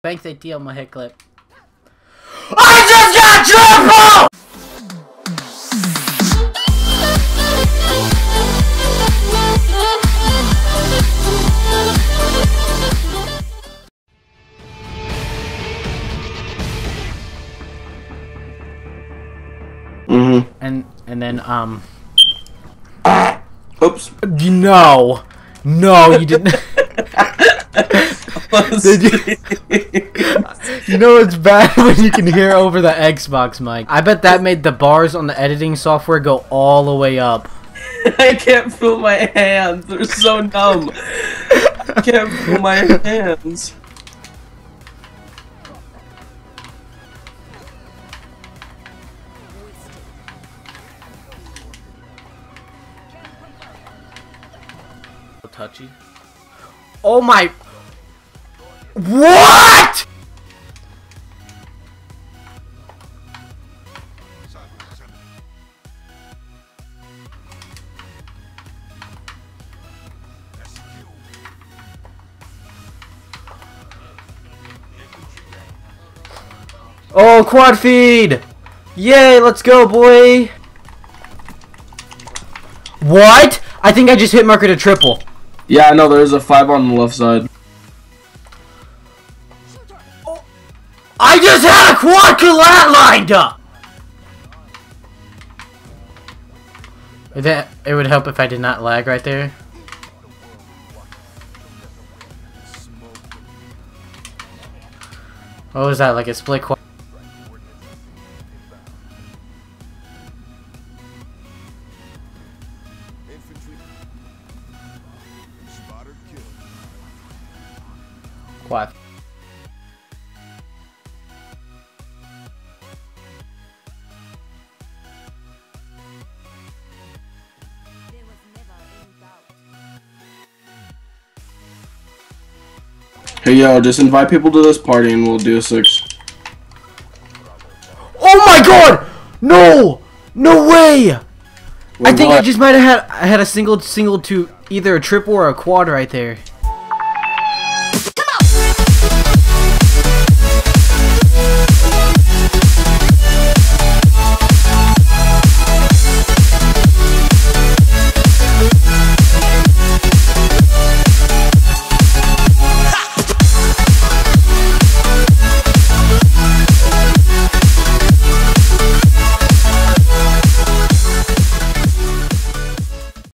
Bank they deal my hit clip. I just got triple! Mm-hmm. And and then um Oops. no. No, you didn't Did you- You know it's bad when you can hear over the Xbox mic. I bet that made the bars on the editing software go all the way up. I can't feel my hands. They're so numb. I can't feel my hands. Touchy. Oh my What? Oh, quad feed! Yay, let's go, boy! What? I think I just hit marker to triple. Yeah, I know. There's a five on the left side. I just had a quad collat lined up! That it would help if I did not lag right there. What was that, like a split quad? Quad. Hey, yo, just invite people to this party and we'll do a six. Oh my god! No! No way! I Wait, think I just might have had I had a single single to either a triple or a quad right there.